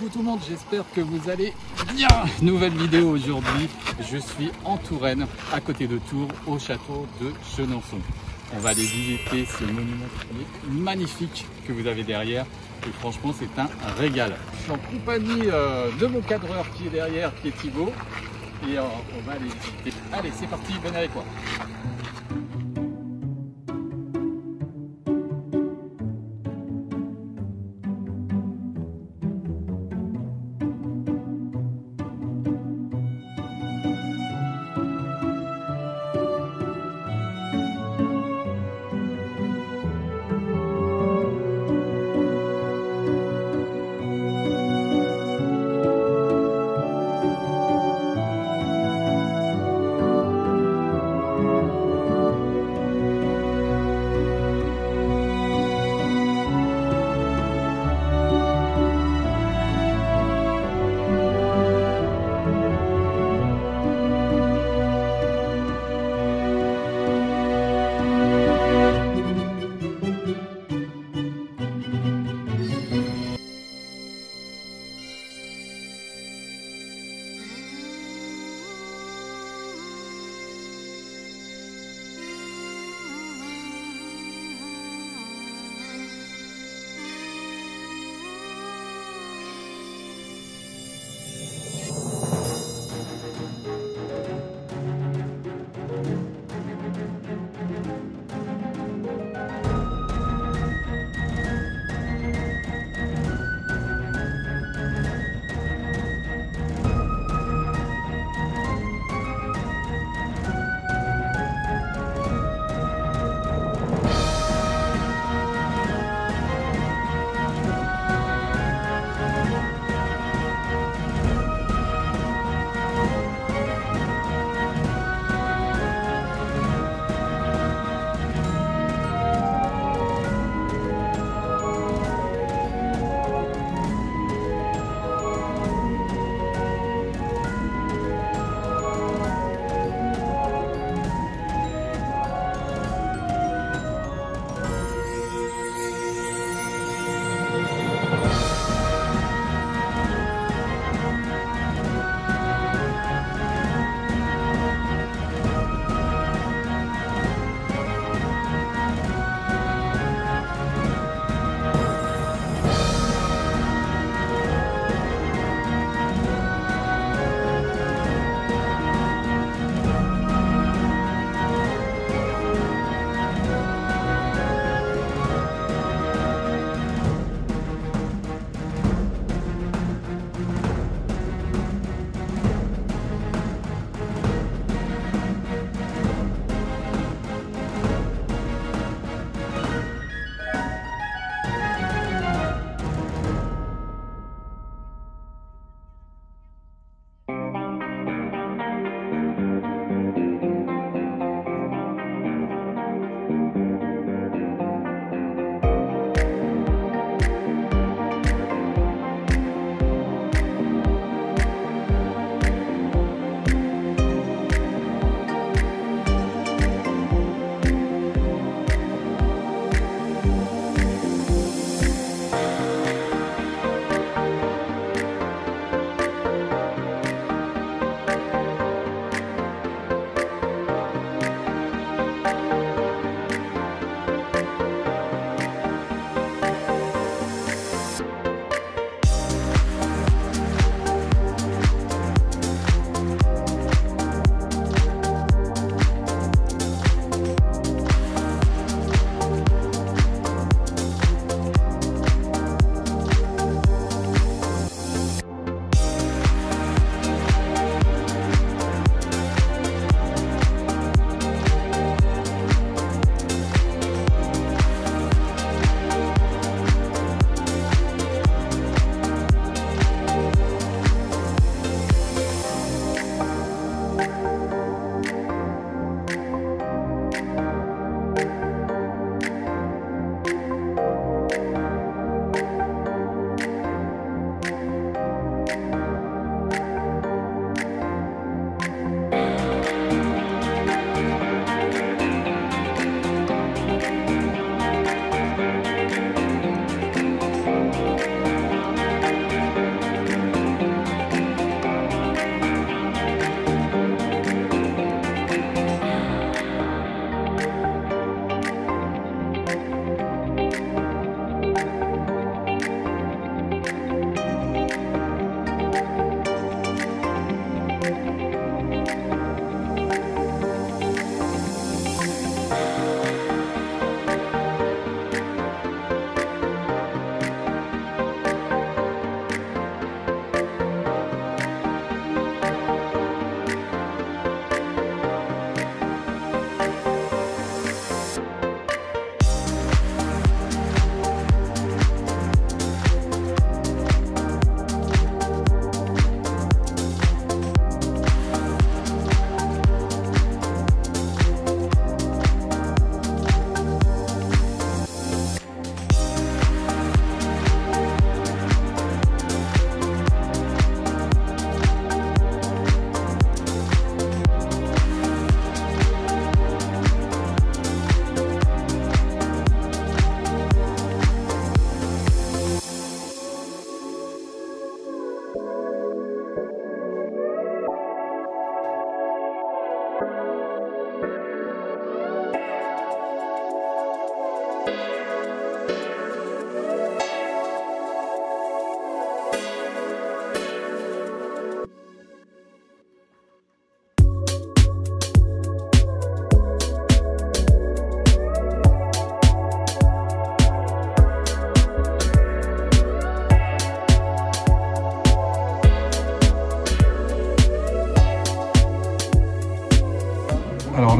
coucou tout le monde, j'espère que vous allez bien Nouvelle vidéo aujourd'hui, je suis en Touraine, à côté de Tours, au château de Chenonceau. On va aller visiter ce monument magnifique que vous avez derrière et franchement c'est un régal. Je suis en compagnie euh, de mon cadreur qui est derrière, qui est Thibaut et euh, on va aller visiter. Allez c'est parti, venez avec moi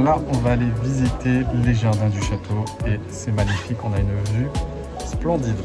Là, on va aller visiter les jardins du château et c'est magnifique, on a une vue splendide.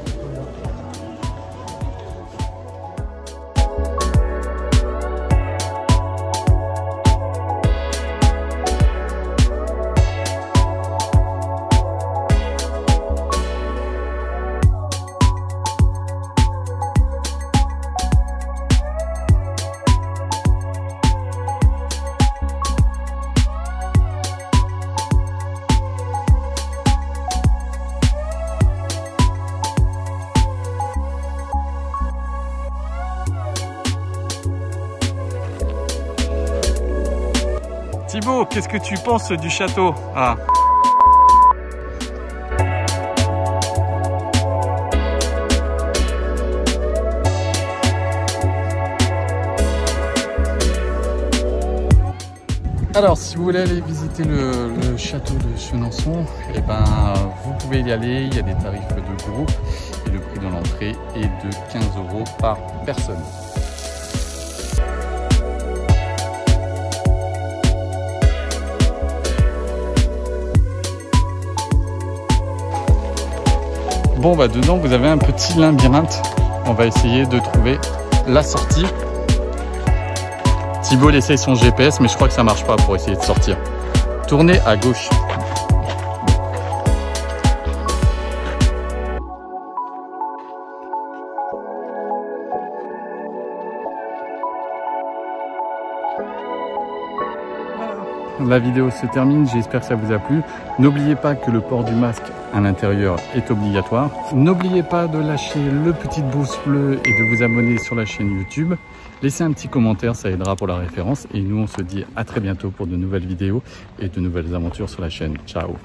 Thibaut, qu'est-ce que tu penses du château ah. Alors, si vous voulez aller visiter le, château de Chenonceau, eh ben, vous pouvez y aller. Il y a des tarifs de groupe et le prix de l'entrée est de 15 euros par personne. Bon, bah dedans, vous avez un petit labyrinthe. On va essayer de trouver la sortie. Thibaut, il essaye son GPS, mais je crois que ça marche pas pour essayer de sortir. Tournez à gauche. La vidéo se termine, j'espère que ça vous a plu. N'oubliez pas que le port du masque à l'intérieur est obligatoire. N'oubliez pas de lâcher le petit pouce bleu et de vous abonner sur la chaîne YouTube. Laissez un petit commentaire, ça aidera pour la référence. Et nous, on se dit à très bientôt pour de nouvelles vidéos et de nouvelles aventures sur la chaîne. Ciao